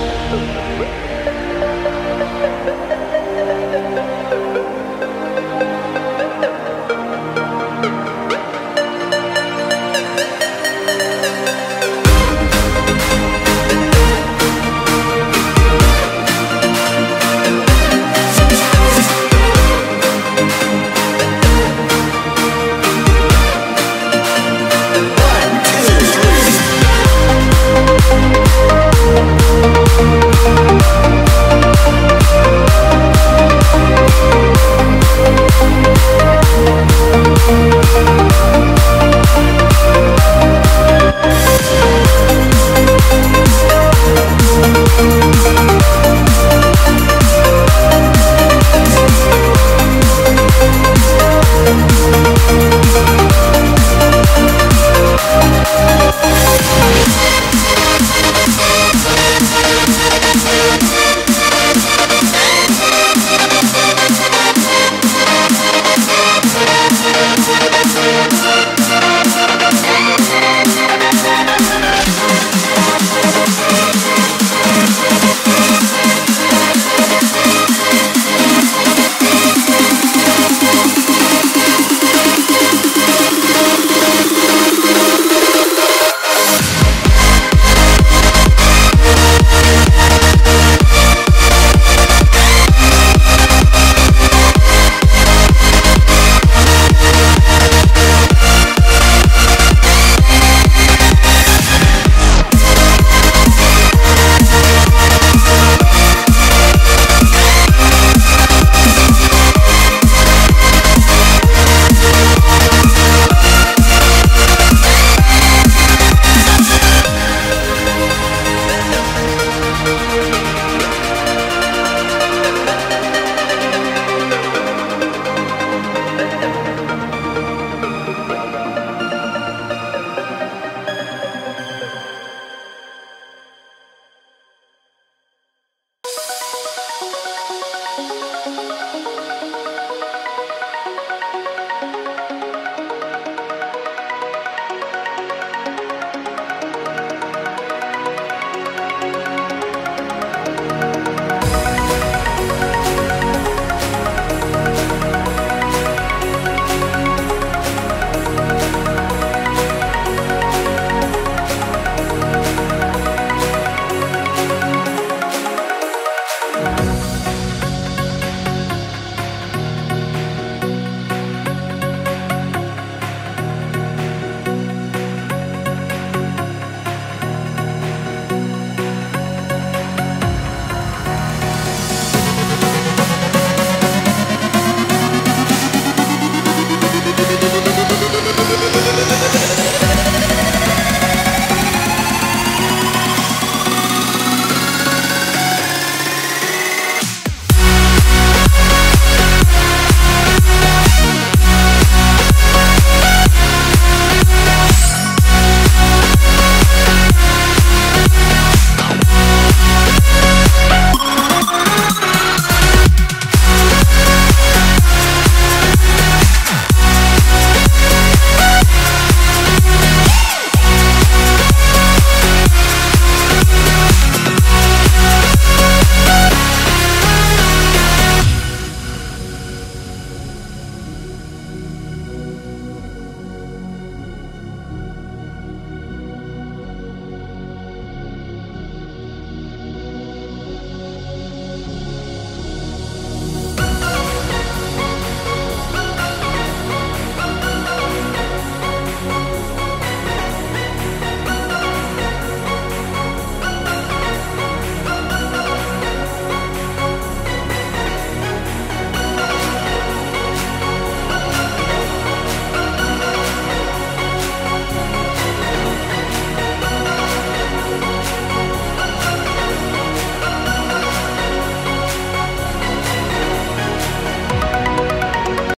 Oh,